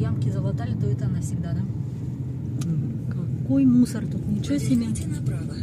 ямки залатали, то это навсегда, да? Какой мусор тут, ничего себе. Направо.